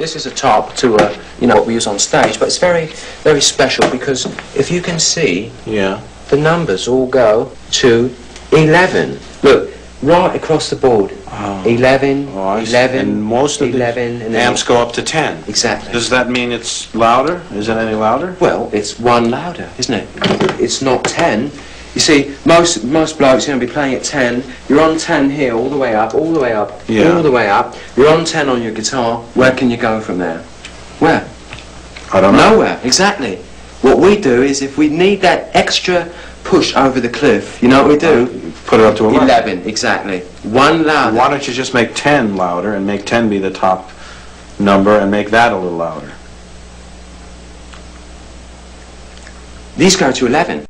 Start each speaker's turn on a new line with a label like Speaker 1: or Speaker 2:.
Speaker 1: This is a top to a, you know, what we use on stage, but it's very, very special because if you can see,
Speaker 2: Yeah.
Speaker 1: the numbers all go to 11. Look, right across the board.
Speaker 2: Oh.
Speaker 1: 11,
Speaker 2: Oh,
Speaker 1: 11,
Speaker 2: And most of the
Speaker 1: 11, and then-
Speaker 2: amps go up to 10.
Speaker 1: Exactly.
Speaker 2: Does that mean it's louder? Is it any louder?
Speaker 1: Well, it's one louder, isn't it? It's not 10. You see, most most blokes are going to be playing at 10. You're on 10 here, all the way up, all the way up,
Speaker 2: Yeah.
Speaker 1: all the way up. You're on 10 on your guitar. Where can you go from there? Where?
Speaker 2: I don't know.
Speaker 1: Nowhere, exactly. What we do is if we need that extra push over the cliff, you know what we do?
Speaker 2: Put it up to 11.
Speaker 1: 11, exactly. One louder.
Speaker 2: Why don't you just make 10 louder and make 10 be the top number and make that a little louder?
Speaker 1: These go to 11.